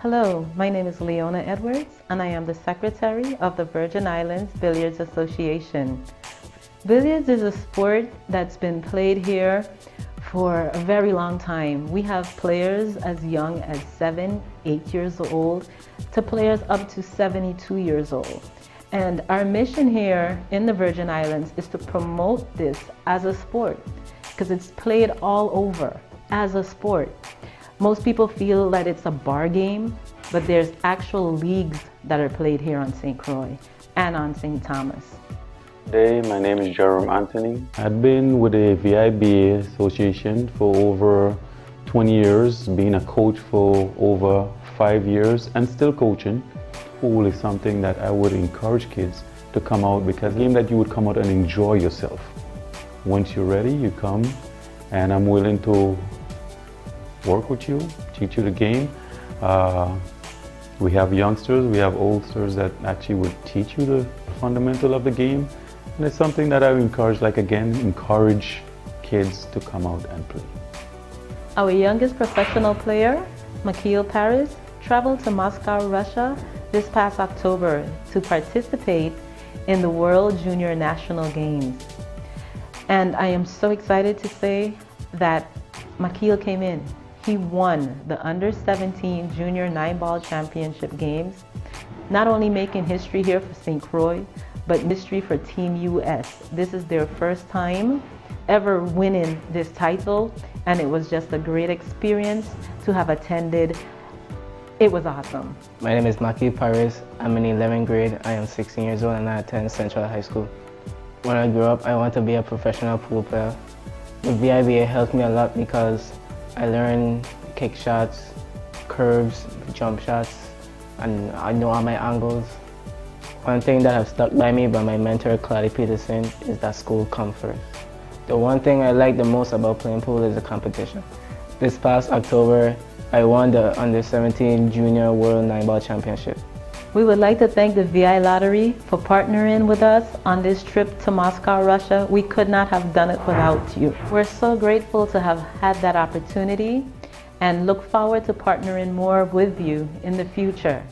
Hello, my name is Leona Edwards and I am the Secretary of the Virgin Islands Billiards Association. Billiards is a sport that's been played here for a very long time. We have players as young as seven, eight years old to players up to 72 years old. And our mission here in the Virgin Islands is to promote this as a sport because it's played all over as a sport. Most people feel that it's a bar game, but there's actual leagues that are played here on St. Croix and on St. Thomas. Today, my name is Jerome Anthony. I've been with the VIBA Association for over 20 years, being a coach for over five years and still coaching. Pool is something that I would encourage kids to come out because game that you would come out and enjoy yourself. Once you're ready, you come and I'm willing to work with you, teach you the game. Uh, we have youngsters, we have oldsters that actually would teach you the fundamental of the game. And it's something that I encourage, like again, encourage kids to come out and play. Our youngest professional player, Mahkeal Parris, traveled to Moscow, Russia this past October to participate in the World Junior National Games. And I am so excited to say that Mahkeal came in he won the under 17 junior nine ball championship games, not only making history here for St. Croix, but history for Team US. This is their first time ever winning this title, and it was just a great experience to have attended. It was awesome. My name is Maki Parris. I'm in 11th grade. I am 16 years old and I attend Central High School. When I grew up, I want to be a professional pool player. The VIBA helped me a lot because I learned kick shots, curves, jump shots, and I know all my angles. One thing that has stuck by me by my mentor, Claudia Peterson, is that school come first. The one thing I like the most about playing pool is the competition. This past October, I won the Under 17 Junior World Nine Ball Championship. We would like to thank the VI Lottery for partnering with us on this trip to Moscow, Russia. We could not have done it without you. We're so grateful to have had that opportunity and look forward to partnering more with you in the future.